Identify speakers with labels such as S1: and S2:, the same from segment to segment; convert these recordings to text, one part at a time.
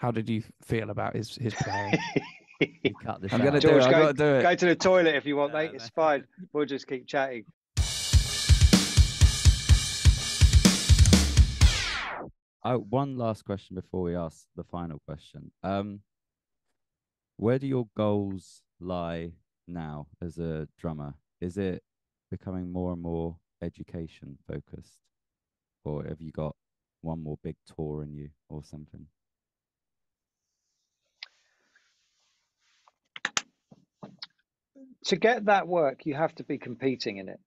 S1: How did you feel about his his playing?
S2: Cut this
S1: I'm gonna do it.
S3: George,
S1: I've
S3: go,
S1: to do it.
S3: go to the toilet if you want,
S2: No,
S3: mate.
S2: no.
S3: It's fine. We'll just keep chatting.
S2: Oh, one last question before we ask the final question. Um, where do your goals lie now as a drummer? Is it becoming more and more education focused, or have you got one more big tour in you or something?
S3: To get that work, you have to be competing in it.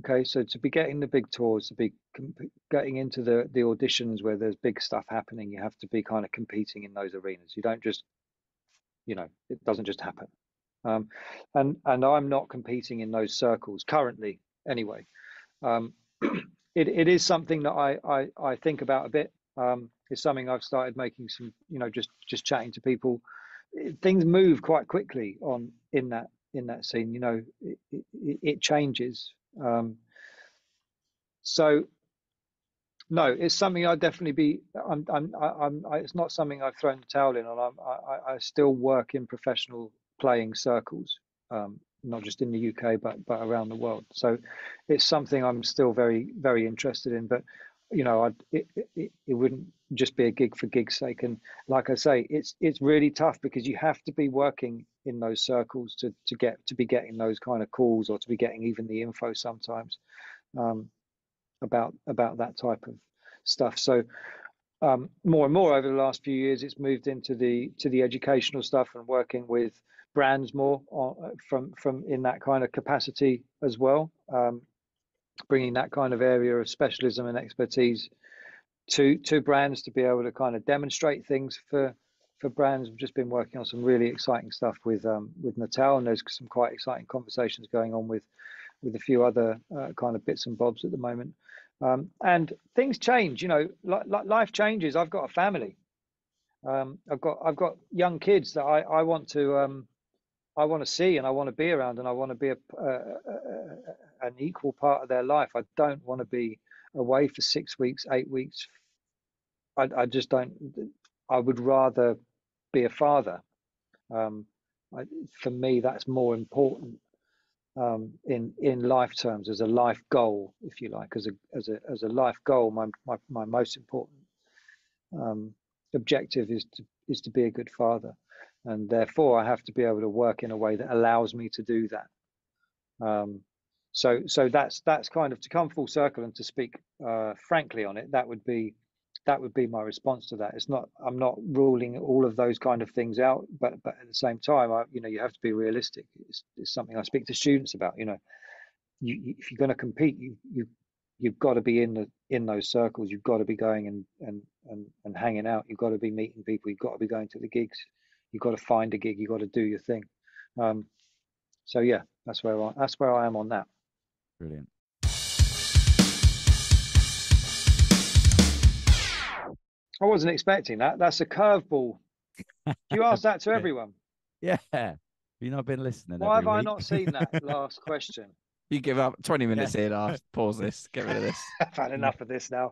S3: Okay, so to be getting the big tours, to be comp- getting into the the auditions where there's big stuff happening, you have to be kind of competing in those arenas. You don't just, you know, it doesn't just happen. Um, and and I'm not competing in those circles currently, anyway. Um, it it is something that I I, I think about a bit. Um, it's something I've started making some, you know, just just chatting to people. Things move quite quickly on in that in that scene. You know, it, it, it changes. Um, so no, it's something I'd definitely be. I'm. I'm. I, I'm. I, it's not something I've thrown the towel in on. I'm, I. I I still work in professional playing circles, um, not just in the UK, but but around the world. So it's something I'm still very very interested in. But you know, I'd, it, it it wouldn't just be a gig for gig's sake. And like I say, it's it's really tough because you have to be working in those circles to to get to be getting those kind of calls or to be getting even the info sometimes um, about about that type of stuff. So um, more and more over the last few years, it's moved into the to the educational stuff and working with brands more on, from from in that kind of capacity as well, um, bringing that kind of area of specialism and expertise to to brands to be able to kind of demonstrate things for for brands. We've just been working on some really exciting stuff with um, with Natal, and there's some quite exciting conversations going on with with a few other uh, kind of bits and bobs at the moment. Um, and things change, you know, li- li- life changes. I've got a family. Um, I've got I've got young kids that I, I want to um, I want to see and I want to be around and I want to be a, a, a, a- an equal part of their life. I don't want to be away for six weeks, eight weeks. I, I just don't. I would rather be a father. Um, I, for me, that's more important um, in in life terms as a life goal, if you like, as a as a as a life goal. My my, my most important um, objective is to is to be a good father, and therefore I have to be able to work in a way that allows me to do that. Um, so so that's that's kind of to come full circle and to speak uh, frankly on it. That would be that would be my response to that. It's not I'm not ruling all of those kind of things out, but but at the same time, I, you know, you have to be realistic. It's, it's something I speak to students about. You know, you, you- if you're going to compete, you you you've got to be in the in those circles. You've got to be going and and and and hanging out. You've got to be meeting people. You've got to be going to the gigs. You've got to find a gig. You've got to do your thing. Um, so yeah, that's where I that's where I am on that.
S2: Brilliant.
S3: I wasn't expecting that. That's a curveball. You ask that to everyone.
S2: Yeah. Have you not been listening?
S3: Why
S2: every
S3: have I not seen that last question?
S1: You give up 20 minutes in. I'll pause this. Get rid of this.
S3: I've had enough of this now.